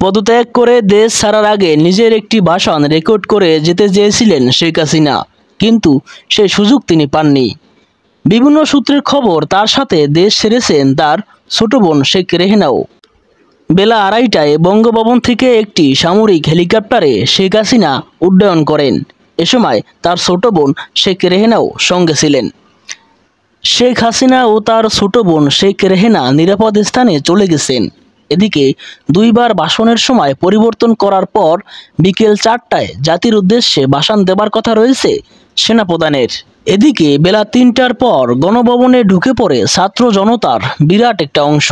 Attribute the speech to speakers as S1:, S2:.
S1: পদত্যাগ করে দেশ ছাড়ার আগে নিজের একটি ভাষণ রেকর্ড করে যেতে চেয়েছিলেন শেখ হাসিনা, কিন্তু সেই সুযোগ তিনি পাননি। বিভিন্ন সূত্রের খবর, তার সাথে দেশ সেরেছেন তার ছোট বোন শেখ রেহেনাও। বেলা আড়াইটায় বঙ্গভবন থেকে একটি সামরিক হেলিকপ্টারে শেখ হাসিনা উড্ডয়ন করেন। এ সময় তার ছোট বোন শেখ রেহেনাও সঙ্গে ছিলেন। শেখ হাসিনা ও তার ছোট বোন শেখ রেহেনা নিরাপদ স্থানে চলে গেছেন। এদিকে দুইবার ভাষণের সময় পরিবর্তন করার পর বিকেল চারটায় জাতির উদ্দেশ্যে ভাষণ দেবার কথা রয়েছে সেনাপ্রধানের। এদিকে বেলা তিনটার পর গণভবনে ঢুকে পড়ে ছাত্র জনতার বিরাট একটা অংশ।